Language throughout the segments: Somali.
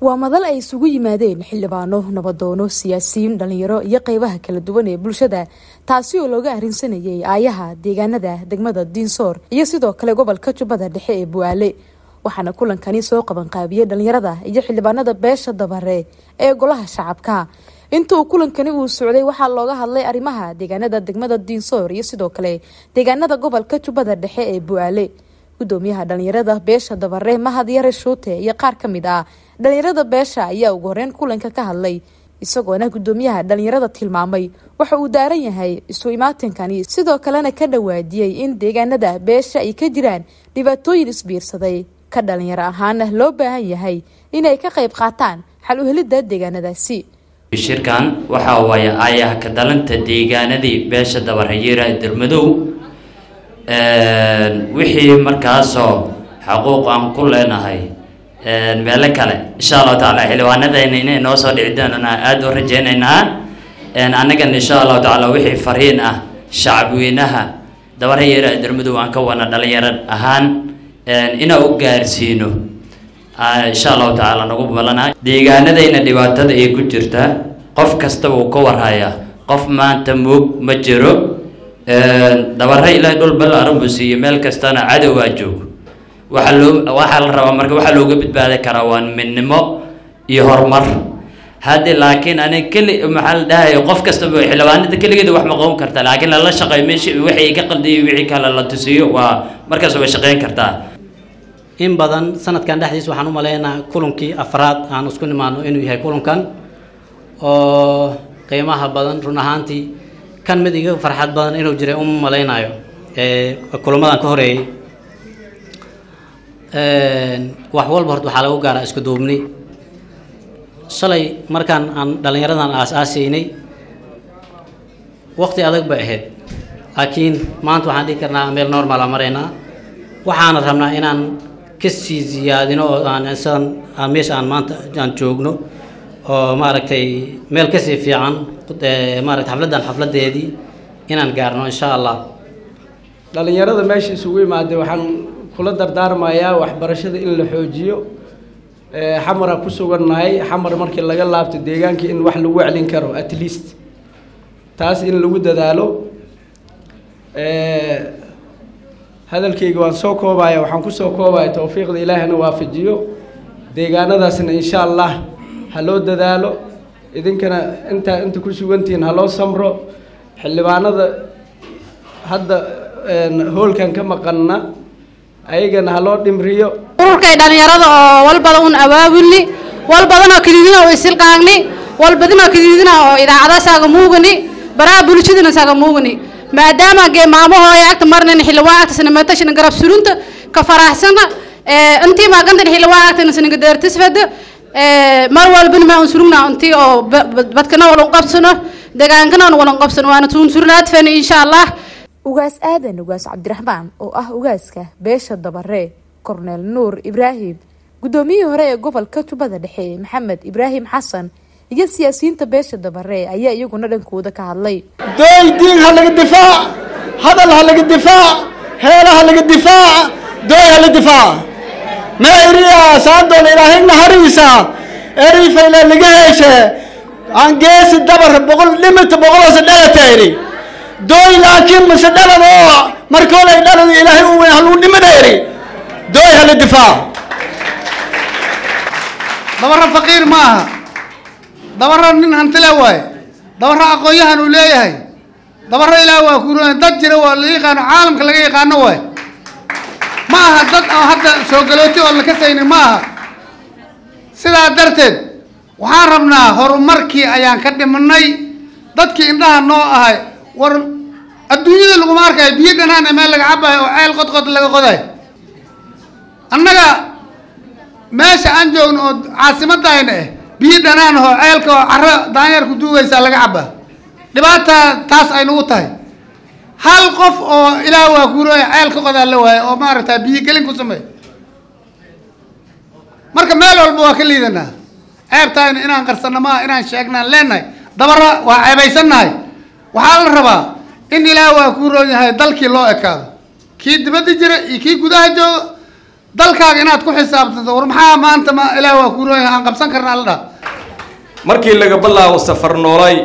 waa madal ay isugu yimaadeen xildhibaano nabadoono siyaasiyiin dhalinyaro iyo qeybaha kala duwan ee bulshada taasi oo looga arrinsanayay aayaha deegaanada degmada diinsoor iyo sidoo kale gobolka jubbada dhexe ee bu'aale. Waxaana kulankani soo qabanqaabiyey dhalinyarada iyo xildhibaanada beesha dabare ee golaha shacabka inta uu kulankani uu socday waxaa looga hadlay arrimaha deegaanada degmada diinsoor iyo sidoo kale deegaanada gobolka jubbada dhexe ee bu'aale gudoomiyaha dhalinyarada beesha dabare mahad yare shuute iyo qaar ka mid ah dhalinyarada beesha ayaa ugu horeyn kulanka ka hadlay isagoona gudoomiyaha dhalinyarada tilmaamay. Waxa uu daaran yahay isu imaatinkani sidoo kalena ka dhawaadiyey in deegaanada beesha ay ka jiraan dhibaatooyin isbiirsaday. Ka dhalinyaro ahaana loo baahan yahay inay ka qayb qaataan xal u deegaanadaasi shirkan waxaa waaye aayaha ka dalanta deegaanadii beesha dabareyeera dermadow wixii markaasoo xaquuq aan ku leenahay meelo kale. Insha allahu tacaala xildhibaanadayna inay noo soo dhici doonana aada u rajeynaynaa annagana insha allahu tacaala wixii fariin ah shacabweynaha dabareyeera dermadow aan ka wana dhalinyaro ahaan inaa u gaarsiino insha allahu tacaala nagu balana deegaanadayna dhibaatada ay ku jirta qof kastaba uu ka warhayaa qof maanta moog ma jiro. Dabare ilaahay dhul ballaaran buu siiye meel kastana cadowaa joogo. Waxaa loo waxaa la rabaa marka waxaa looga badbaadi karaa waa midnimo iyo horumar haddi laakiin anig keli maxaa la dhahayo qof kastaba xildhibaanada keligeeda wax ma qoon karta laakiin lala shaqeeyo meesha wixii ka qaldiyo wixii kale la tusiyo waa markaas way shaqeyn kartaa in badan sanadkan dhexdiis waxaan u maleynaha kulankii afraad. Aan isku nimaano inuu yahay kulankan oo qiimaha badan run ahaantii kan mid iga farxad badan inuu jiray uma maleynayo kulamadan ka horeeyey wax walba horta waxaa lagu gaaraa isku duubni. Shalay markaan aan dhallinyaradan aas-aasaynay waqti adag bay ahayd. Laakiin maanta waxaan dhihi karnaa meel normal maraynaa waxaana rabnaa inaan ka sii ziyaadino oo aan meesha aan maanta aan joogno oo maaragtay meel ka sii fiican maaragtay xafladdan xafladeedii inaan gaarno insha allah dhalinyarada meesha isugu imaadee waxaan kula dardaarmayaa waxbarashada in la xoojiyo. Xamara ku sugannahay xamar markii laga laabto deegaankii in wax lagu celin karo at least. Taas in lagu dadaalo hadalkayga waan soo koobaya waxaan ku soo koobaya towfiiqda ilaahina waafajiyo deegaanadaasna insha allah ha loo dadaalo. Idinkana intaa inta ku sugantihiin ha loo samro. Xildhibaanada hadda hoolkan ka maqanna ayagana ha loo dhimriyo. Ururkay dhalinyarada oo walbada un abaabulni walbadanoo kaliidina oo isilqaagni walbadinoo kaliidina oo idaacada saaga muugani baraha bulshadana saaga muugani maadaama gee maamahooya agta marnan xildhibaan agta sanamatashana garab surunta ka faraxsana intii maagantan xildhibaan agtana sanaga deertisfada mar walbana maa unsurugna intii oo badkana walan qabsano degaankana walan qabsano waana tuunsurnaadfana insha allah ugaas aadan ugaas cabdiraxmaan oo ah ugaaska beesha dabare korneel nuur ibraahim. Guddoomiyihii hore ee gobolka jubbada dhexe maxamed ibraahim xasan iyo siyaasiyiinta beesha dabare ayaa iyaguna dhankooda ka hadlay. Dooy diin ha laga difaac hadal ha laga difaac heela ha laga difaac dooy ha la difaac. Ma eriya saandoon ilaahay nahariisa erifayla laga heeshe aan geesi dabar boqol dhimita boqoloosa dhalata eri dooy laakiin mase dhalad oo markoolay dhalada ilaahay u weyn haluu dhimada eri dooy ha la difaac. Dabara faqiir ma aha dabara nin hantile waaye dabara aqoon-yahan uu leeyahay. Dabara ilaah waa ku dad jira waa la yaqaano caalamka laga yaqaano waaye ma aha dad oo hadda soo galooti oo la kasaynin ma aha. Sidaa darteed waxaan rabnaa horumarkii ayaan ka dhimanay dadkii indhaha noo ahay war adduunyada laguma arkayo biyo dhanaana meel laga cabayo oo ceel qodqod laga qodayo annaga meesha aan joogno oo caasimadayna ah biyo dhanaan ahoo ceelka oo caro daanyeerku duugaysaa laga cabaa dhibaata taas ay nagu tahay. Hal qof oo ilaah waa kuurooya ceel ka qodaa la waayo oo maaragta biyo gelin ku sameey marka meel walba waa ka liidanaa. Ceebtaayna inaan qarsanno maaha inaan sheegnaan leenahay dabara waa ceebaysannahay. Waxaa la rabaa in ilaah waa kuu yahay dalkii loo ekaado. Kii dibadda jira iyo kii gudaha jooga dalkaaga inaad ku xisaabtanto war maxaa maanta ma ilaah waa kuu yahay? Aan qabsan karnaa la dhaha markii laga bilaabo safar noolay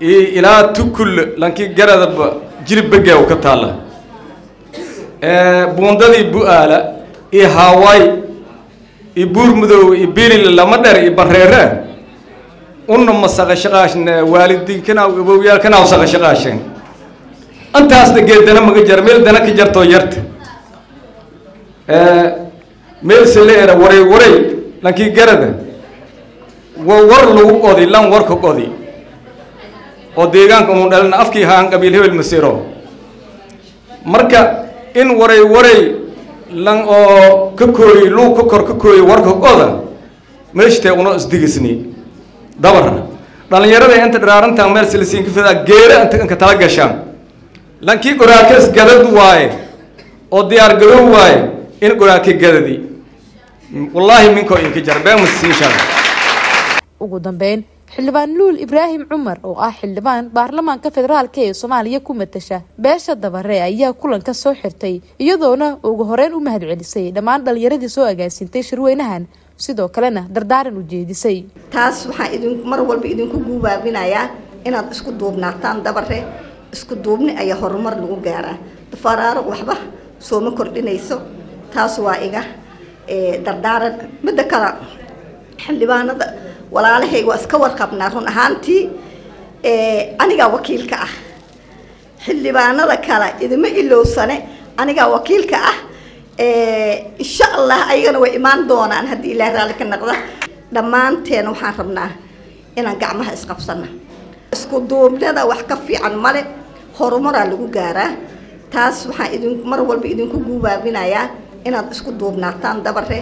ilaa tukul lankii garadaba jirib begew ka taalla. Buundadii bu-aala iyo haawaay iyo buur mudoow iyo bilil lama dher iyo bareere una ma saqashaqaashne waalidiinkana awowyaalkana saqashaqaasheen. Intaasna geedana maga jara meel dana ka jartoo yarta. Meel seleera waray waray lankii garada war lagu qodi lan warka qodi? Oo deegaanka unu dhalina afkii haan qabiil hebel masiro marka in waray waray lan oo ka kooyi luug ka kor ka kooyi warka qoda meeshtee uno isdigisni dabar. Dhalinyarada inta dhiraarantaa meel silisiin ka fidaa geera inta tala gashaan. Lankii qoraakees gadad waaye oo diyaar garow waaye in qoraake gadadi. Wallaahi minkoo inka jar been masiishaan ugu dambeyn xildhibaan luul ibraahim cumar oo ah xildhibaan baarlamaanka federaalka ee soomaaliya ku matasha beesha dabare ayaa kulanka soo xirtay iyadoona ugu horeyn u mahad celisay dhammaan dhalinyaradii soo agaasintay shirweynahan. Sidoo kalena dardaaran u jeedisay. Taas waxaan mar walba idinku guubaabinayaa inaad isku duubnaataan dabare. Isku duubni ayaa horumar lagu gaaraa. Dafaraaro waxba sooma kordhinayso. Taas waa iga dardaaran. Midda kale xildhibaanada walaalahay waa iska warqabnaa run ahaantii anigaa wakiilka ah. Xildhibaanada kale idima ilowsane anigaa wakiilka ah insha allah ayagana way imaan doonaan haddii ilaah raalli ka naqda dhammaanteena waxaan rabnaa inaan gacmaha isqabsana isku duubnada wax ka fiican male horumaraa lagu gaaraa. Taas waxaan idin mar walba idinku guubaabinayaa inaad isku duubnaataan dabare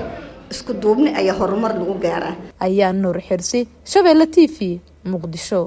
isku duubni ayaa horumar lagu gaaraa. Ayaa nuur xirsi shabeelle t v muqdisho